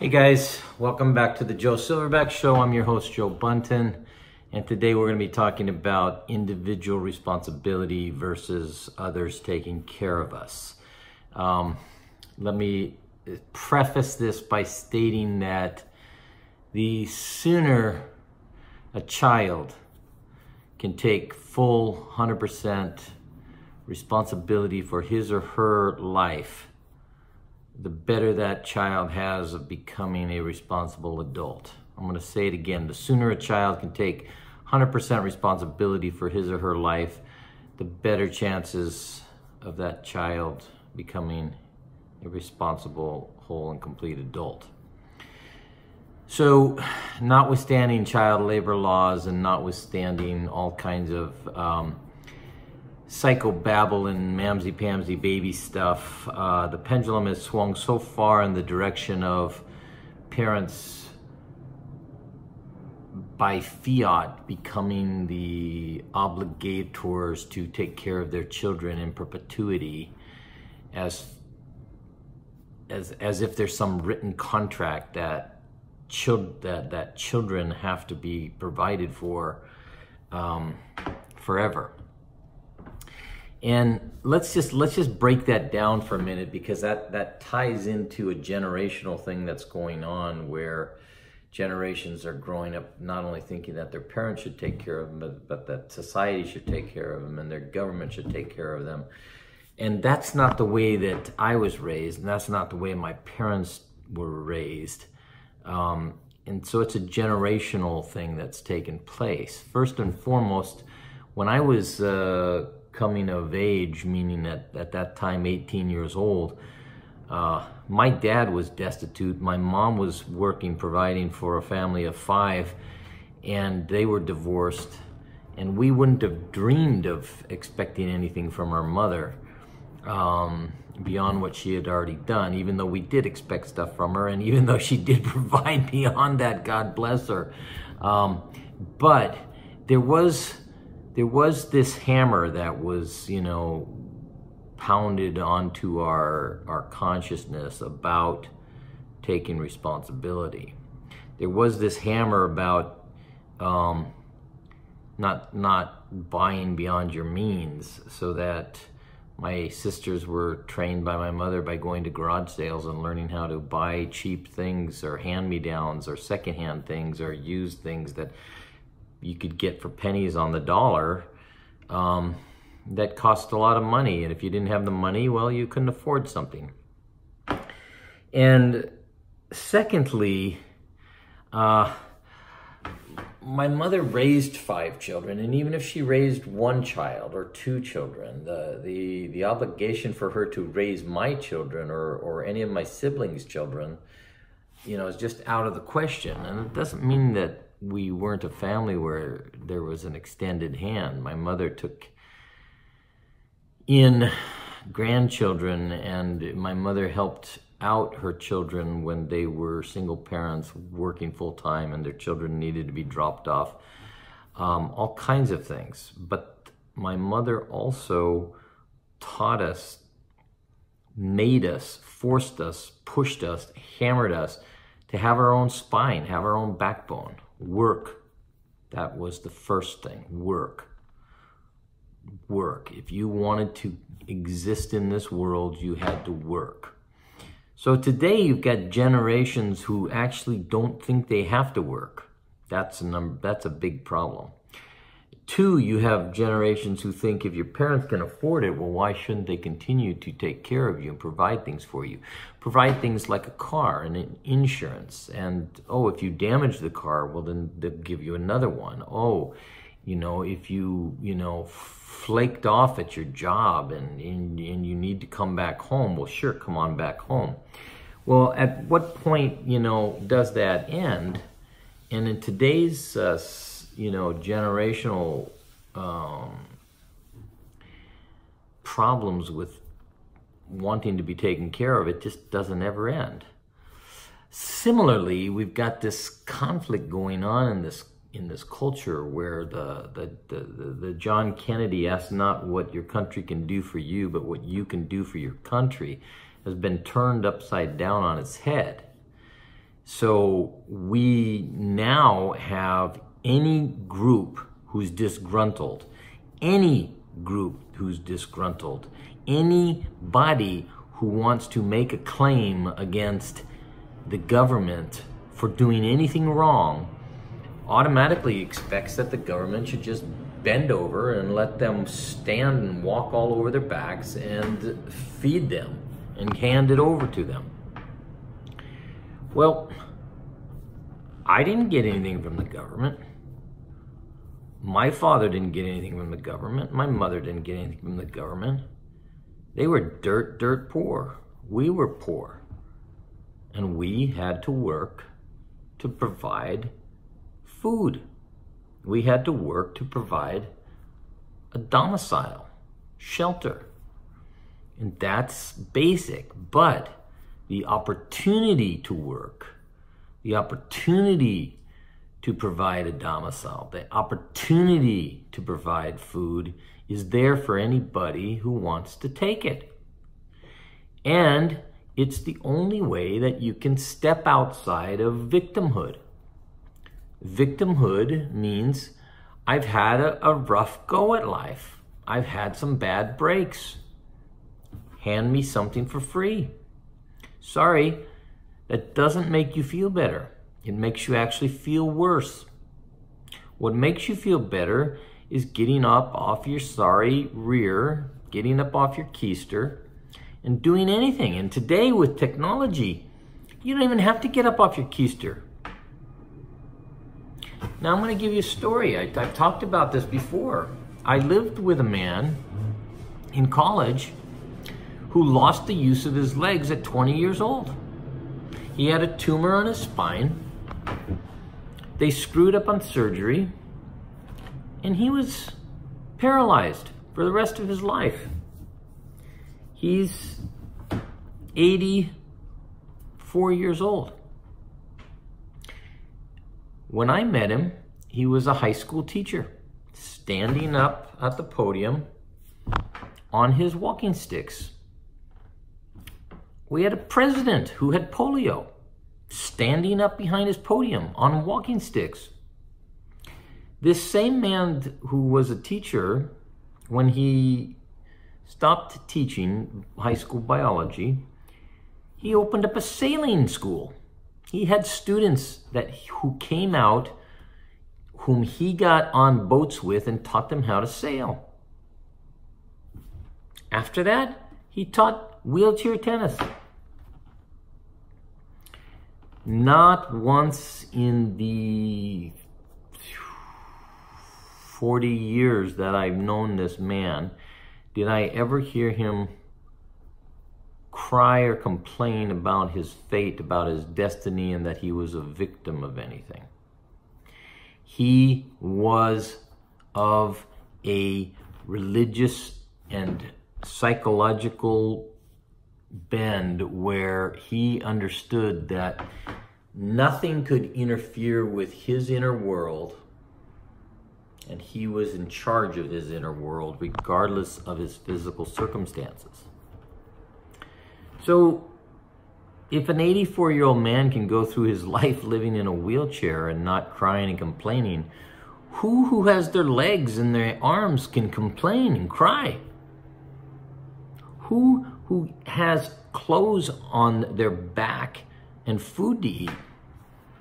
Hey guys, welcome back to the Joe Silverback Show. I'm your host, Joe Bunton, and today we're going to be talking about individual responsibility versus others taking care of us. Um, let me preface this by stating that the sooner a child can take full 100% responsibility for his or her life, the better that child has of becoming a responsible adult. I'm going to say it again. The sooner a child can take 100% responsibility for his or her life, the better chances of that child becoming a responsible, whole, and complete adult. So, notwithstanding child labor laws and notwithstanding all kinds of um, psychobabble and mamsy-pamsy baby stuff, uh, the pendulum has swung so far in the direction of parents by fiat becoming the obligators to take care of their children in perpetuity as as as if there's some written contract that chil- that that children have to be provided for um, forever. And let's just let's just break that down for a minute because that that ties into a generational thing that's going on where generations are growing up not only thinking that their parents should take care of them but, but that society should take care of them and their government should take care of them. And that's not the way that I was raised and that's not the way my parents were raised. Um, and so it's a generational thing that's taken place. First and foremost, when I was uh, coming of age, meaning that at that time 18 years old, uh, my dad was destitute. My mom was working, providing for a family of five, and they were divorced. And we wouldn't have dreamed of expecting anything from our mother um, beyond what she had already done, even though we did expect stuff from her, and even though she did provide beyond that, God bless her. Um, but there was there was this hammer that was, you know, pounded onto our our consciousness about taking responsibility. There was this hammer about um, not not buying beyond your means, so that my sisters were trained by my mother by going to garage sales and learning how to buy cheap things or hand-me-downs or secondhand things or used things that you could get for pennies on the dollar um, that cost a lot of money. And if you didn't have the money, well, you couldn't afford something. And secondly, uh, my mother raised five children, and even if she raised one child or two children, the the, the obligation for her to raise my children or, or any of my siblings' children, you know, is just out of the question. And it doesn't mean that we weren't a family where there was an extended hand. My mother took in grandchildren, and my mother helped out her children when they were single parents working full time and their children needed to be dropped off. Um, all kinds of things. But my mother also taught us, made us, forced us, pushed us, hammered us to have our own spine, have our own backbone. Work. That was the first thing. Work. Work. If you wanted to exist in this world, you had to work. So today you've got generations who actually don't think they have to work. That's a number that's a big problem. Two, you have generations who think if your parents can afford it, well, why shouldn't they continue to take care of you and provide things for you? Provide things like a car and an insurance. And, oh, if you damage the car, well, then they'll give you another one. Oh, you know, if you, you know, flaked off at your job and, and, and you need to come back home, well, sure, come on back home. Well, at what point, you know, does that end? And in today's uh, you know, generational um, problems with wanting to be taken care of, it just doesn't ever end. Similarly, we've got this conflict going on in this in this culture where the, the, the, the, John Kennedy asked not what your country can do for you, but what you can do for your country has been turned upside down on its head. So we now have any group who's disgruntled, any group who's disgruntled, anybody who wants to make a claim against the government for doing anything wrong automatically expects that the government should just bend over and let them stand and walk all over their backs and feed them and hand it over to them. Well, I didn't get anything from the government. My father didn't get anything from the government. My mother didn't get anything from the government. They were dirt, dirt poor. We were poor. And we had to work to provide food. We had to work to provide a domicile, shelter. And that's basic. But the opportunity to work, the opportunity to provide a domicile, the opportunity to provide food is there for anybody who wants to take it. And it's the only way that you can step outside of victimhood. Victimhood means I've had a, a rough go at life. I've had some bad breaks. Hand me something for free. Sorry, that doesn't make you feel better. It makes you actually feel worse. What makes you feel better is getting up off your sorry rear, getting up off your keister, and doing anything. And today with technology, you don't even have to get up off your keister. Now I'm going to give you a story. I, have talked about this before. I lived with a man in college who lost the use of his legs at 20 years old. He had a tumor on his spine. They screwed up on surgery, and he was paralyzed for the rest of his life. He's 84 years old. When I met him, he was a high school teacher, standing up at the podium on his walking sticks we had a president who had polio standing up behind his podium on walking sticks. This same man who was a teacher, when he stopped teaching high school biology, he opened up a sailing school. He had students that who came out whom he got on boats with and taught them how to sail. After that, he taught wheelchair tennis. Not once in the 40 years that I've known this man did I ever hear him cry or complain about his fate, about his destiny, and that he was a victim of anything. He was of a religious and psychological bend where he understood that nothing could interfere with his inner world and he was in charge of his inner world regardless of his physical circumstances. So if an 84 year old man can go through his life living in a wheelchair and not crying and complaining, who who has their legs and their arms can complain and cry? Who who has clothes on their back and food to eat.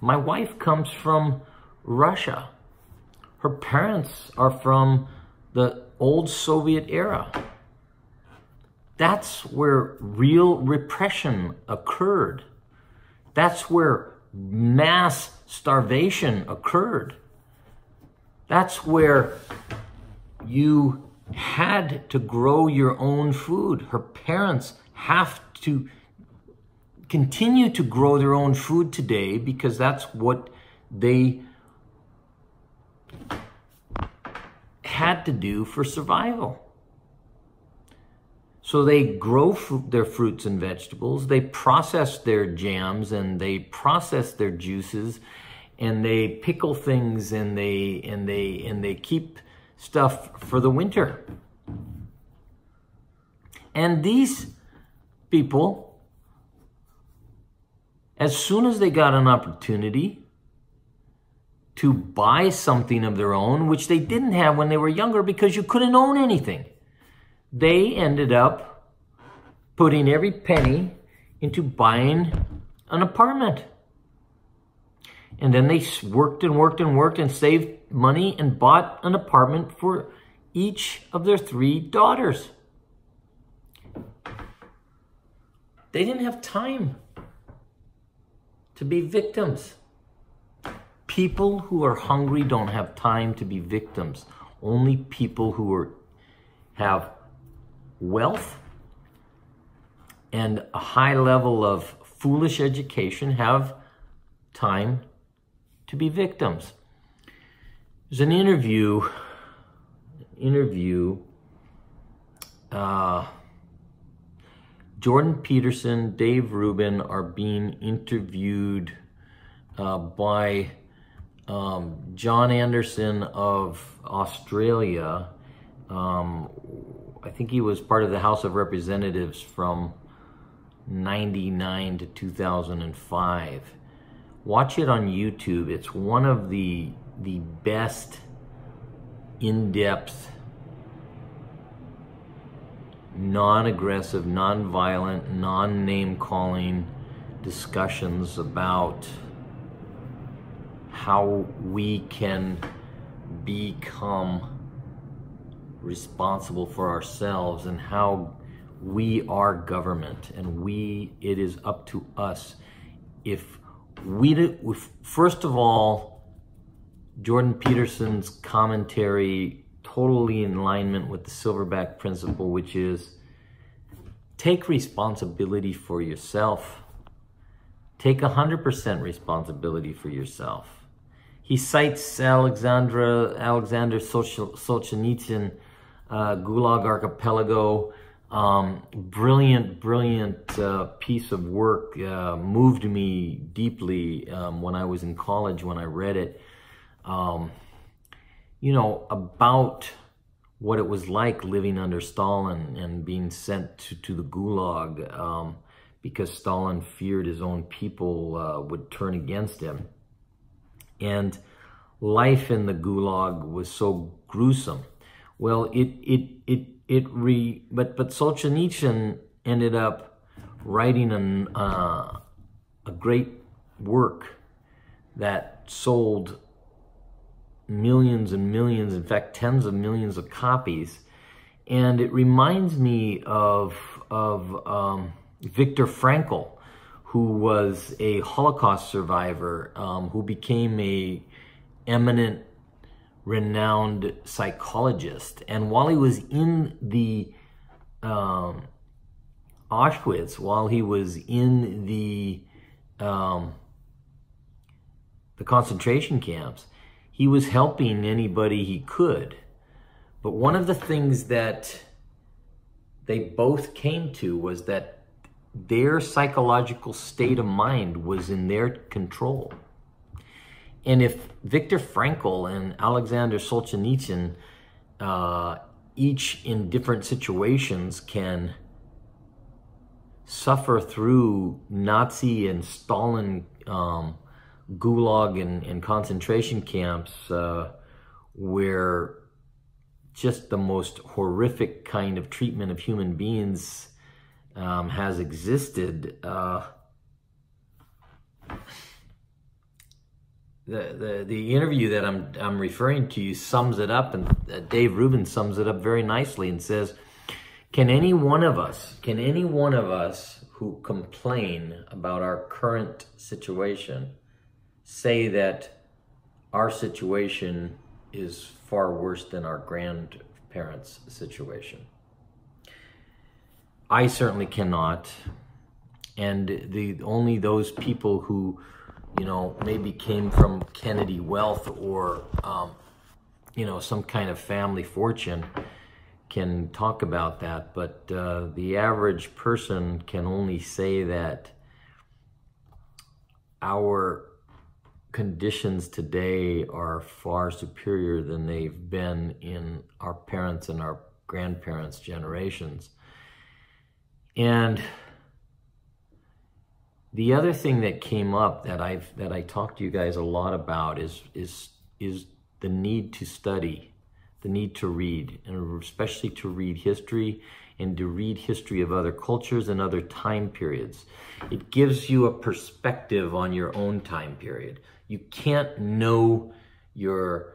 My wife comes from Russia. Her parents are from the old Soviet era. That's where real repression occurred. That's where mass starvation occurred. That's where you had to grow your own food. Her parents have to continue to grow their own food today because that's what they had to do for survival. So they grow their fruits and vegetables, they process their jams and they process their juices and they pickle things and they and they and they keep stuff for the winter. And these people as soon as they got an opportunity to buy something of their own, which they didn't have when they were younger because you couldn't own anything, they ended up putting every penny into buying an apartment. And then they worked and worked and worked and saved money and bought an apartment for each of their three daughters. They didn't have time to be victims. People who are hungry don't have time to be victims. Only people who are, have wealth and a high level of foolish education have time to be victims. There's an interview, interview, uh, Jordan Peterson, Dave Rubin are being interviewed uh, by um, John Anderson of Australia. Um, I think he was part of the House of Representatives from 99 to 2005. Watch it on YouTube. It's one of the the best in-depth non-aggressive, non-violent, non-name calling discussions about how we can become responsible for ourselves and how we are government. And we it is up to us. If we if, first of all jordan peterson's commentary totally in alignment with the silverback principle which is take responsibility for yourself take 100% responsibility for yourself he cites alexandra alexander solzhenitsyn uh, gulag archipelago um, brilliant, brilliant uh, piece of work. Uh, moved me deeply um, when I was in college when I read it. Um, you know, about what it was like living under Stalin and being sent to, to the Gulag um, because Stalin feared his own people uh, would turn against him. And life in the Gulag was so gruesome. Well, it, it, it it re but but Solzhenitsyn ended up writing an, uh, a great work that sold millions and millions, in fact, tens of millions of copies. And it reminds me of, of um, Viktor Frankl, who was a Holocaust survivor, um, who became a eminent renowned psychologist. And while he was in the um, Auschwitz, while he was in the um, the concentration camps, he was helping anybody he could. But one of the things that they both came to was that their psychological state of mind was in their control. And if Viktor Frankl and Alexander Solzhenitsyn, uh, each in different situations, can suffer through Nazi and Stalin um, gulag and, and, concentration camps uh, where just the most horrific kind of treatment of human beings um, has existed. Uh, the, the, the interview that I'm, I'm referring to sums it up, and uh, Dave Rubin sums it up very nicely and says, can any one of us, can any one of us who complain about our current situation say that our situation is far worse than our grandparents' situation? I certainly cannot. And the only those people who you know, maybe came from Kennedy wealth or, um, you know, some kind of family fortune can talk about that. But uh, the average person can only say that our conditions today are far superior than they've been in our parents and our grandparents' generations. And The other thing that came up that I've that I talked to you guys a lot about is is is the need to study, the need to read, and especially to read history and to read history of other cultures and other time periods. It gives you a perspective on your own time period. You can't know your